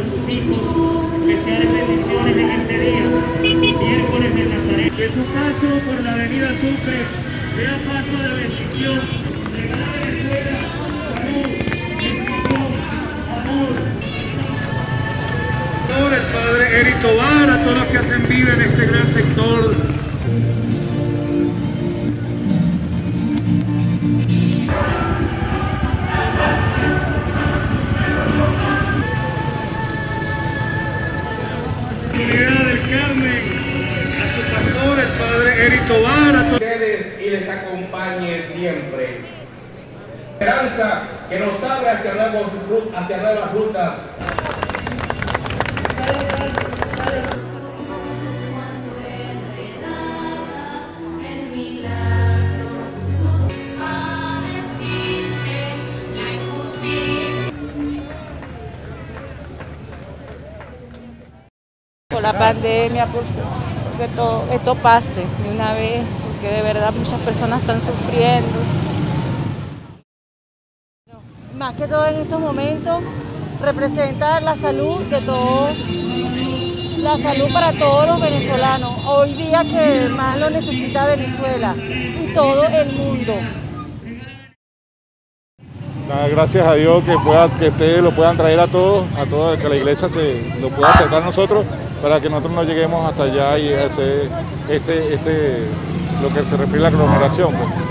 de sus hijos, especiales bendiciones en este día, miércoles de Nazaret. Que su paso por la avenida Sucre sea paso de bendición. Regala a Venezuela salud, bendición, amor. Por el Padre Eric Tobar, a todos los que Comunidad del Carmen, a su pastor, el Padre Eric Tobar, a ustedes y les acompañe siempre. Esperanza que nos abra hacia nuevas, ru- hacia nuevas rutas. La pandemia, por que todo, esto pase de una vez, porque de verdad muchas personas están sufriendo. Más que todo en estos momentos representa la salud de todos, la salud para todos los venezolanos, hoy día que más lo necesita Venezuela y todo el mundo. Gracias a Dios que, pueda, que ustedes lo puedan traer a todos, a todos, que la iglesia se lo pueda acercar a nosotros para que nosotros no lleguemos hasta allá y hacer este, este, lo que se refiere a la aglomeración. pues.